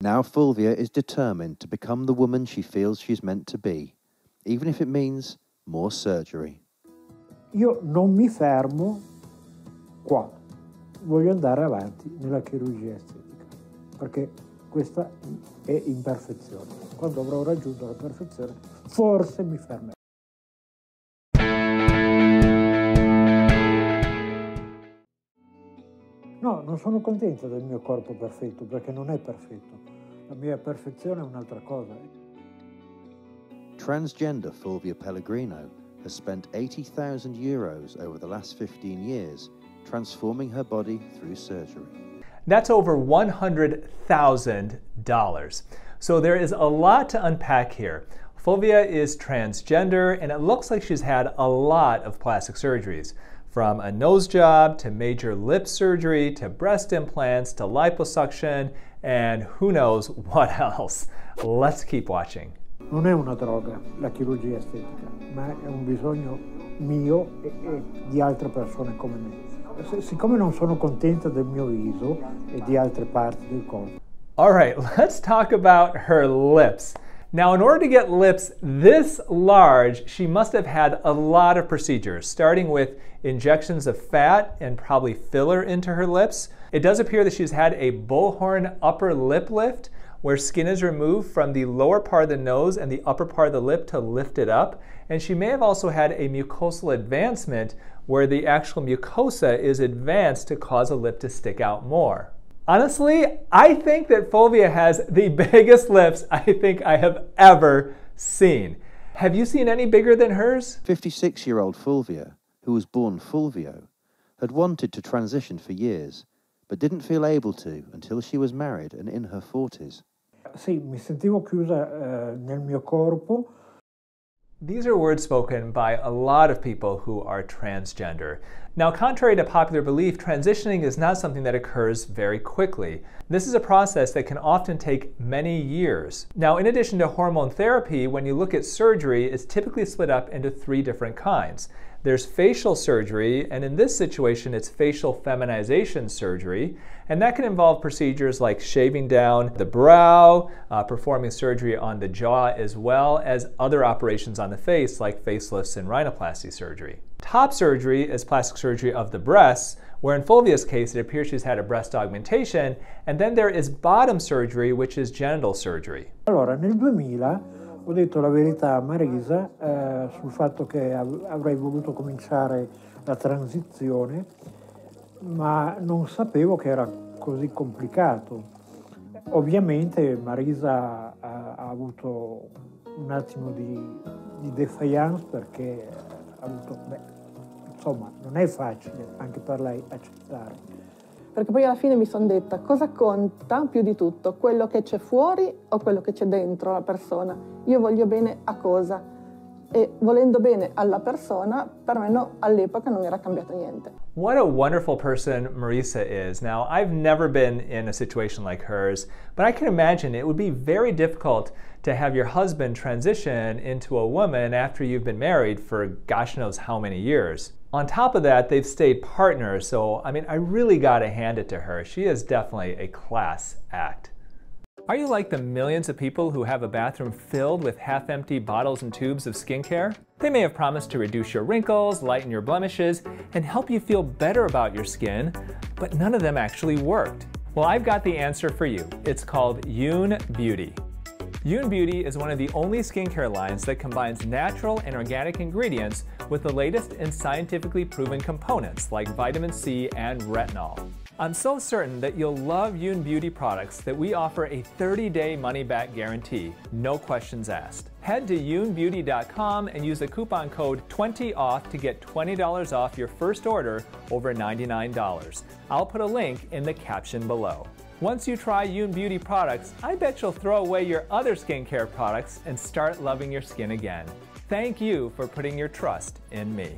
Now Fulvia is determined to become the woman she feels she's meant to be, even if it means more surgery. Io non mi fermo qua, voglio andare avanti nella chirurgia estetica, perché questa è imperfezione. Quando avrò raggiunto la perfezione, forse mi fermerò. Non sono contento del mio corpo perfetto perché non è perfetto. La mia perfezione è un'altra cosa. Transgender Fulvia Pellegrino has spent 80,000 euros over the last 15 years transforming her body through surgery. That's over $100,000. So there is a lot to unpack here. Fulvia is transgender, and it looks like she's had a lot of plastic surgeries from a nose job to major lip surgery to breast implants to liposuction and who knows what else. Let's keep watching. Non è una droga la chirurgia estetica, ma è un bisogno mio e, e di altre persone come me. Siccome non sono contenta del mio viso e di altre parti del corpo. All right, let's talk about her lips. Now, in order to get lips this large, she must have had a lot of procedures, starting with injections of fat and probably filler into her lips. It does appear that she's had a bullhorn upper lip lift, where skin is removed from the lower part of the nose and the upper part of the lip to lift it up. And she may have also had a mucosal advancement, where the actual mucosa is advanced to cause a lip to stick out more. Honestly, I think that Fulvia has the biggest lips I think I have ever seen. Have you seen any bigger than hers? 56 year old Fulvia, who was born Fulvio, had wanted to transition for years, but didn't feel able to until she was married and in her 40s. Sì, mi sentivo chiusa eh, nel mio corpo These are words spoken by a lot of people who are transgender. Now, contrary to popular belief, transitioning is not something that occurs very quickly. This is a process that can often take many years. Now, in addition to hormone therapy, when you look at surgery, it's typically split up into three different kinds. There's facial surgery, and in this situation, it's facial feminization surgery. And that can involve procedures like shaving down the brow, uh, performing surgery on the jaw, as well as other operations on the face like facelifts and rhinoplasty surgery. Top surgery is plastic surgery of the breasts, where in Fulvia's case, it appears she's had a breast augmentation. And then there is bottom surgery, which is genital surgery. Allora, nel 2000 ho detto la verità a Marisa eh, sul fatto che av- avrei voluto cominciare la transizione, ma non sapevo che era così complicato. Ovviamente Marisa ha, ha avuto un attimo di, di defiance perché ha avuto, beh, insomma, non è facile anche per lei accettare perché poi alla fine mi sono detta cosa conta più di tutto, quello che c'è fuori o quello che c'è dentro la persona. Io voglio bene a cosa e volendo bene alla persona, per me all'epoca non era cambiato niente. What a wonderful person Marisa is. Now, I've never been in a situation like hers, but I can imagine it would be very difficult to have your husband transition into a woman after you've been married for gosh knows how many years. On top of that, they've stayed partners, so I mean, I really gotta hand it to her. She is definitely a class act. Are you like the millions of people who have a bathroom filled with half empty bottles and tubes of skincare? They may have promised to reduce your wrinkles, lighten your blemishes, and help you feel better about your skin, but none of them actually worked. Well, I've got the answer for you. It's called Youn Beauty. Youn Beauty is one of the only skincare lines that combines natural and organic ingredients with the latest and scientifically proven components like vitamin C and retinol. I'm so certain that you'll love Youn Beauty products that we offer a 30-day money-back guarantee, no questions asked. Head to younbeauty.com and use the coupon code 20OFF to get $20 off your first order over $99. I'll put a link in the caption below. Once you try Youn Beauty products, I bet you'll throw away your other skincare products and start loving your skin again. Thank you for putting your trust in me.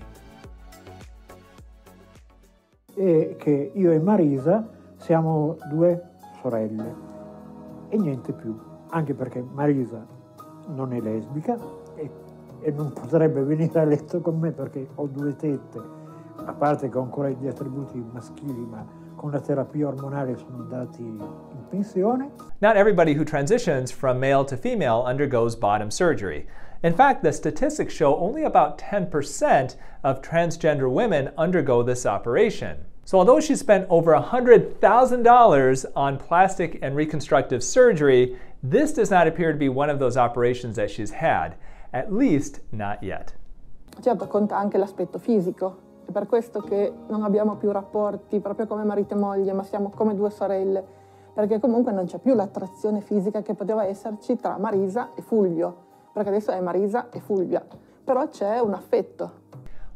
E che io e Marisa siamo due sorelle e niente più, anche perché Marisa non è lesbica e, e non potrebbe venire a letto con me perché ho due tette, a parte che ho ancora gli attributi maschili, ma con la terapia ormonale sono andati in pensione. Not everybody who transitions from male to female undergoes bottom surgery. In fact, the statistics show only about 10% of transgender women undergo this operation. So, although she spent over $100,000 on plastic and reconstructive surgery, this does not appear to be one of those operations that she's had, at least not yet. Certo, conta anche l'aspetto fisico. È per questo che non abbiamo più rapporti proprio come marito e moglie, ma siamo come due sorelle, perché comunque non c'è più l'attrazione fisica che poteva esserci tra Marisa e Fulvio, perché adesso è Marisa e Fulvia, però c'è un affetto.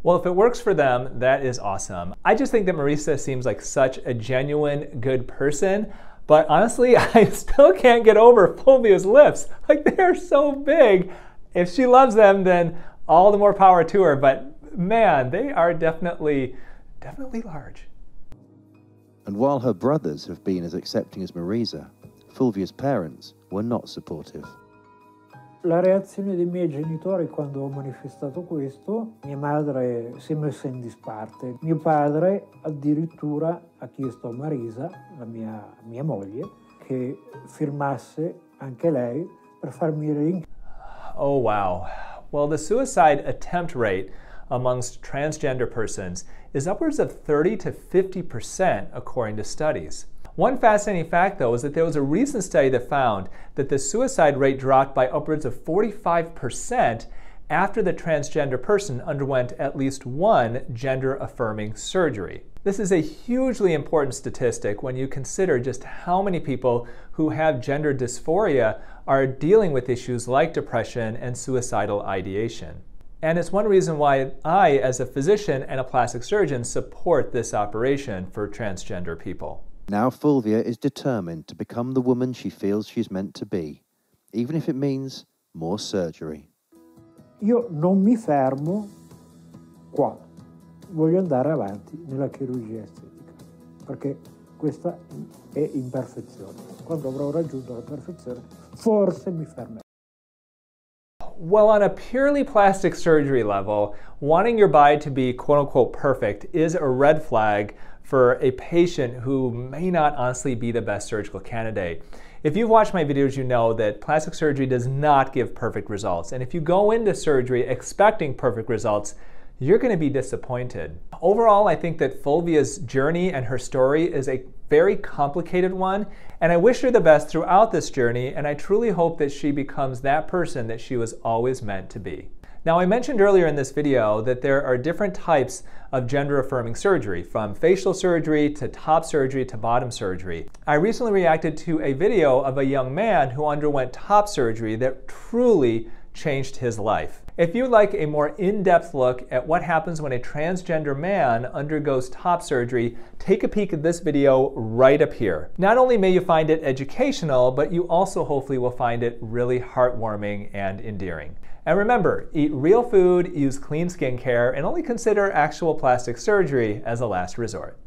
Well, if it works for them, that is awesome. I just think that Marisa seems like such a genuine good person. But honestly, I still can't get over Fulvia's lips. Like they're so big. If she loves them, then all the more power to her. But man, they are definitely, definitely large. And while her brothers have been as accepting as Marisa, Fulvia's parents were not supportive. La reazione dei miei genitori quando ho manifestato questo, mia madre si è messa in disparte. Mio padre addirittura ha chiesto a Marisa, la mia, mia moglie, che firmasse anche lei per farmi rinc- Oh wow. Well, the suicide attempt rate amongst transgender persons is upwards of 30 to 50% according to studies. One fascinating fact, though, is that there was a recent study that found that the suicide rate dropped by upwards of 45% after the transgender person underwent at least one gender affirming surgery. This is a hugely important statistic when you consider just how many people who have gender dysphoria are dealing with issues like depression and suicidal ideation. And it's one reason why I, as a physician and a plastic surgeon, support this operation for transgender people. Now Fulvia is determined to become the woman she feels she's meant to be, even if it means more surgery. Io non mi fermo qua, voglio andare avanti nella chirurgia estetica, perché questa è imperfezione. Quando avrò raggiunto la perfezione, forse mi fermerò. Well, on a purely plastic surgery level, wanting your body to be quote unquote perfect is a red flag for a patient who may not honestly be the best surgical candidate. If you've watched my videos, you know that plastic surgery does not give perfect results. And if you go into surgery expecting perfect results, you're going to be disappointed. Overall, I think that Fulvia's journey and her story is a very complicated one, and I wish her the best throughout this journey, and I truly hope that she becomes that person that she was always meant to be. Now, I mentioned earlier in this video that there are different types of gender affirming surgery, from facial surgery to top surgery to bottom surgery. I recently reacted to a video of a young man who underwent top surgery that truly changed his life. If you'd like a more in depth look at what happens when a transgender man undergoes top surgery, take a peek at this video right up here. Not only may you find it educational, but you also hopefully will find it really heartwarming and endearing. And remember, eat real food, use clean skincare, and only consider actual plastic surgery as a last resort.